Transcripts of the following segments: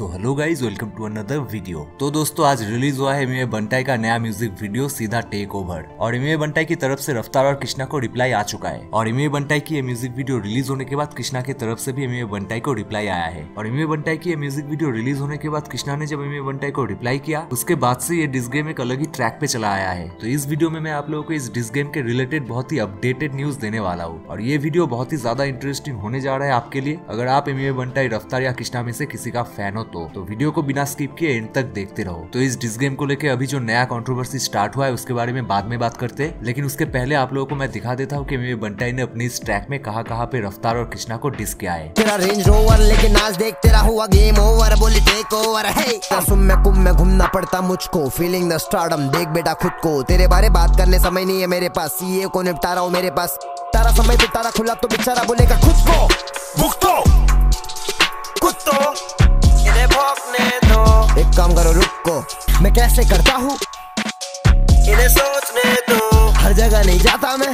So hello guys welcome to another video. तो दोस्तों, आज रिलीज़ हुआ है एमए बंटाई का नया म्यूज़िक वीडियो, सीधा टेक ओवर और एमए बंटाई की तरफ़ से रफ्तार और कृष्णा को रिप्लाई आ चुका है। और एमए बंटाई की ये म्यूज़िक वीडियो रिलीज़ होने के बाद कृष्णा की तरफ़ से भी एमए बंटाई को रिप्लाई आया है। और एमए बंटाई की ये म्यूज़िक वीडियो रिलीज़ होने के बाद कृष्णा ने जब एमए बंटाई को रिप्लाई किया, उसके बाद से ये डिस गेम एक अलग ही ट्रैक पे चला आया है। तो इस वीडियो में मैं आप लोगों को इस डिस गेम के रिलेटेड बहुत ही अपडेटेड न्यूज़ देने वाला हूँ। और ये वीडियो बहुत ही ज़्यादा इंटरेस्टिंग होने जा रहा है आपके लिए। अगर आप एमए बंटाई रफ्तार या कृष्णा में से किसी का फ़ैन हो तो, तो वीडियो को बिना स्किप किए एंड तक देखते रहो। तो इस डिस गेम को लेके अभी जो नया कंट्रोवर्सी स्टार्ट हुआ है उसके बारे में बाद में बात करते हैं। लेकिन उसके पहले आप लोगों को मैं दिखा देता हूँ कि मेरे बंटाई ने अपनी इस ट्रैक में कहा कहा पे रफ्तार और कृष्णा को डिस किया है। तेरा रेंज रोवर लेकिन आज देख तेरा हुआ गेम ओवर बोली टेक ओवर है में कुम में घूमना पड़ता मुझको फीलिंग द स्टारडम देख बेटा खुद को। तेरे बारे बात करने समय नहीं है मेरे पास सीए को निपटा रहा हूँ मेरे पास। तारा समय पे तारा खुला तो बेचारा बोलेगा खुद को। भुगतो काम करो रुको। मैं कैसे करता हूँ? इन्हें सोचने दो। हर जगह नहीं जाता मैं।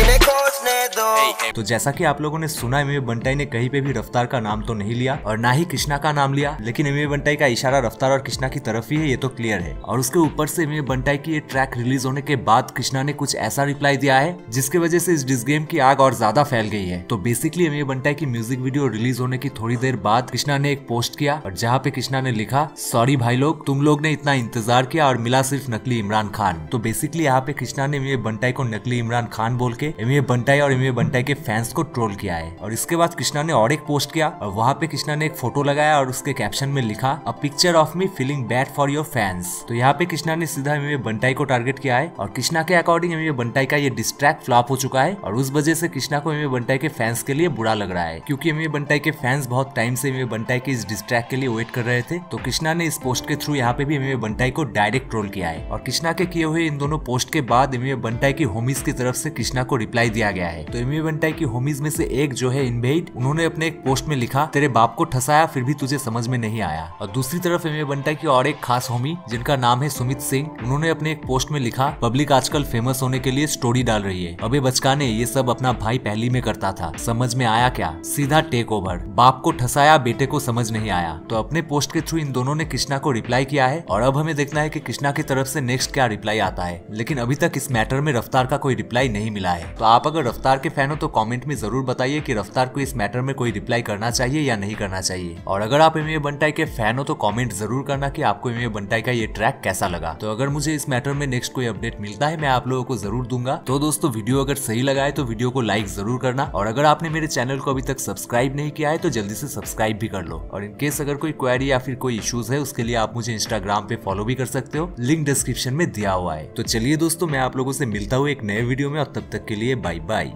इन्हें खोजने दो तो जैसा कि आप लोगों ने सुना एम बंटाई ने कहीं पे भी रफ्तार का नाम तो नहीं लिया और ना ही कृष्णा का नाम लिया लेकिन एम बंटाई का इशारा रफ्तार और कृष्णा की तरफ़ ही है ये तो क्लियर है। और उसके ऊपर से एम बंटाई की ये ट्रैक रिलीज़ होने के बाद कृष्णा ने कुछ ऐसा रिप्लाई दिया है जिसकी वजह से इस डिस गेम की आग और ज़्यादा फैल गई है। तो बेसिकली एम बंटाई की म्यूज़िक वीडियो रिलीज़ होने की थोड़ी देर बाद कृष्णा ने एक पोस्ट किया और जहाँ पे कृष्णा ने लिखा सॉरी भाई लोग तुम लोग ने इतना इंतज़ार किया और मिला सिर्फ़ नकली इमरान खान। तो बेसिकली यहाँ पे कृष्णा ने एम बंटाई को नकली इमरान खान बोल के एम बंटाई और बंटाई के फैंस को ट्रोल किया है। और इसके बाद कृष्णा ने और एक पोस्ट किया और वहाँ पे कृष्णा ने एक फ़ोटो लगाया और उसके कैप्शन में लिखा a picture of me feeling bad for your fans तो यहाँ पे कृष्णा ने सीधा एम बंटाई को टारगेट किया है और कृष्णा के अकॉर्डिंग एम बंटाई का ये डिस्ट्रैक्ट फ्लॉप हो चुका है और उस वजह से कृष्णा को एम बंटाई के फैंस के लिए बुरा लग रहा है। क्योंकि एम बंटाई के फैंस बहुत टाइम से एम बंटाई के इस डिस्ट्रैक्ट के लिए वेट कर रहे थे तो कृष्णा ने इस पोस्ट के थ्रू यहाँ पे भी एम बंटाई को डायरेक्ट ट्रोल किया है। और कृष्णा के किए हुए इन दोनों पोस्ट के बाद एम बंटाई की होमीज की तरफ़ से कृष्णा को रिप्लाई दिया गया है। तो एम बंटाई की होमीज में से एक जो है इनवेट उन्होंने अपने एक पोस्ट में लिखा, तेरे बाप को ठसाया, फिर भी तुझे समझ में नहीं आया। और दूसरी तरफ़ एम बंटाई की और एक खास होमी जिनका नाम है सुमित सिंह, उन्होंने अपने एक पोस्ट में लिखा, पब्लिक आजकल फ़ेमस होने के लिए स्टोरी डाल रही है। अबे बचकाने, ये सब अपना भाई पहली में करता था। समझ में आया क्या? सीधा टेक ओवर बाप को ठसाया, बेटे को समझ नहीं आया। तो अपने पोस्ट के थ्रू इन दोनों ने कृष्णा को रिप्लाई किया है, और अब हमें देखना है कि कृष्णा की तरफ़ से नेक्स्ट क्या रिप्लाई आता है। लेकिन अभी तक इस मैटर में रफ्तार का कोई रिप्लाई नहीं मिला है। तो आप अगर रफ्तार के फ़ैन हो तो कमेंट में ज़रूर बताइए कि रफ्तार को इस मैटर में कोई रिप्लाई करना चाहिए या नहीं करना चाहिए। और अगर आप एम बंटाई के फ़ैन हो तो कमेंट ज़रूर करना कि आपको एम बंटाई का ये ट्रैक कैसा लगा। तो अगर मुझे इस मैटर में नेक्स्ट कोई अपडेट मिलता है, मैं आप लोगों को ज़रूर दूँगा। तो दोस्तों वीडियो अगर सही लगा है तो वीडियो को लाइक ज़रूर करना। और अगर आपने मेरे चैनल को अभी तक सब्सक्राइब नहीं किया है तो जल्दी से सब्सक्राइब भी कर लो। और इनकेस अगर कोई क्वेरी या फिर कोई इश्यूज़ है, उसके लिए आप मुझे इंस्टाग्राम पे फॉलो भी कर सकते हो। लिंक डिस्क्रिप्शन में दिया हुआ है। तो चलिए दोस्तों, मैं आप लोगों से मिलता हूँ एक नए वीडियो में, और तब तक के लिए बाय बाय